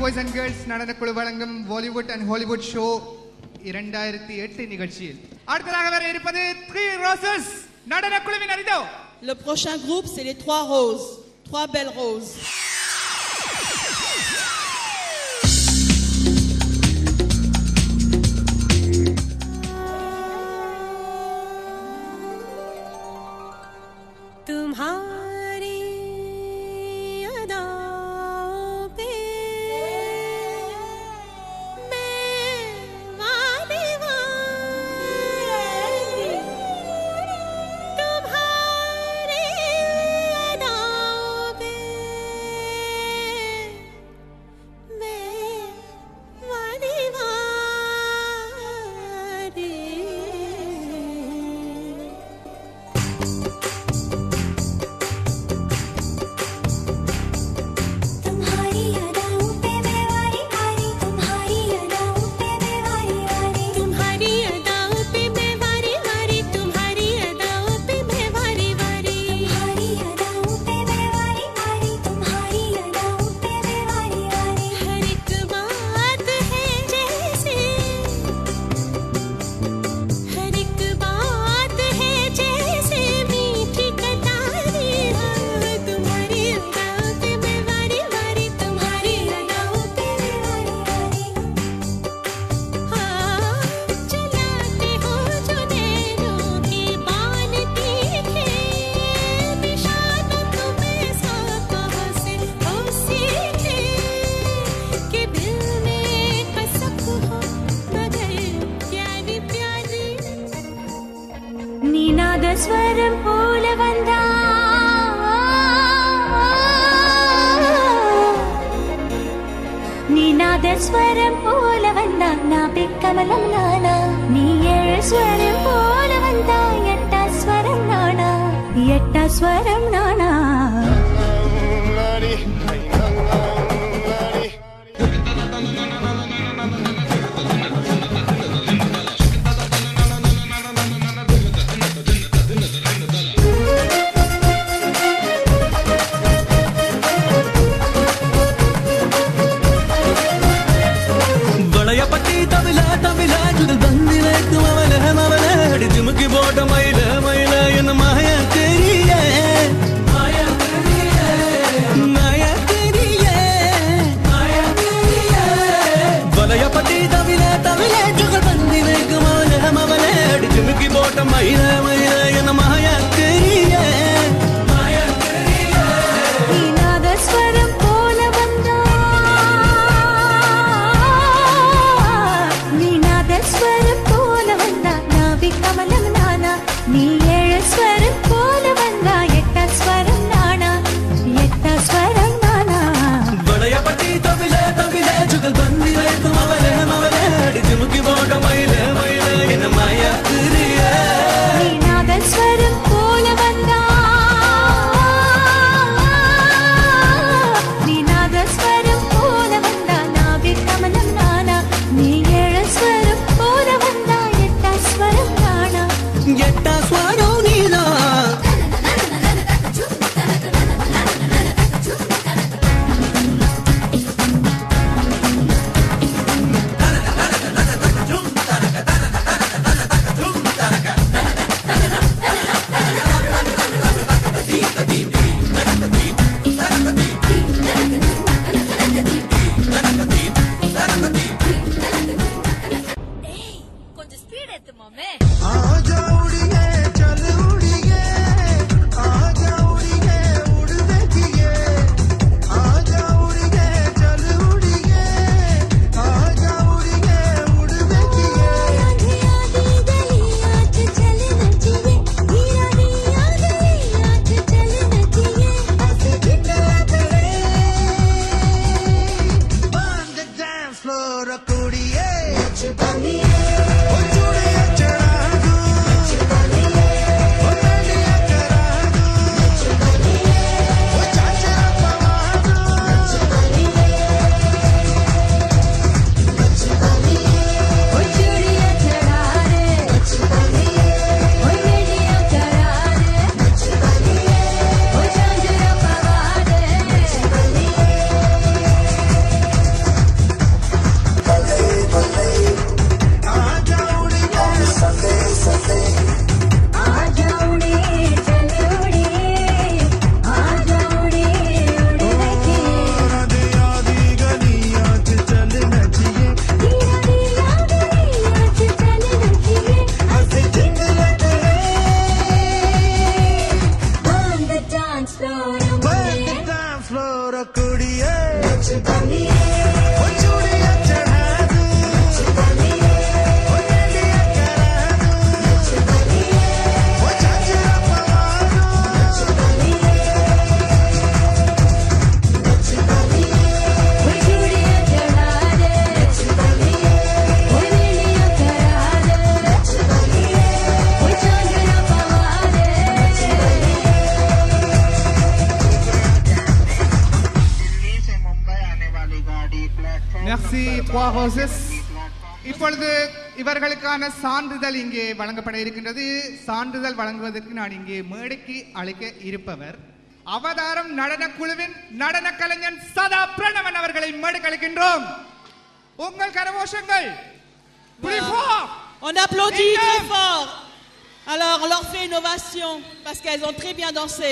Boys and girls நடனக்குழு வழங்கும் Bollywood and Hollywood show இரண்டாயிரத்தி எட்டு நிகழ்ச்சியில் அடுத்ததாக வர இருப்பது three roses Le prochain groupe, c'est les Trois Roses. Trois belles roses. ഏഴുസ്വരം പോലെ വന്നാ പിക്കമലം നാണാ നീ ഏഴുസ്വരം പോലെ വന്നാ എട്ടാസ്വരം നാണാ എട്ടാസ്വരം നാണാ Chupamia. சி துவா இப்பொழுது இவர்களுக்கான சான்றிதழ் இங்கே வழங்கப்பட இருக்கின்றது. சான்றிதழ் வழங்குவதற்கு நான் இங்கே மேடைக்கு அழைக்க இருப்பவர். அவதாரம் நடனக்குழுவின் நடன கலைஞன் சதா பிரணவன் அவர்களை மேடைக்கு உங்கள் கரகோஷங்கள். On applaudit très fort. Alors, on leur fait une ovation parce qu'elles ont très bien dansé.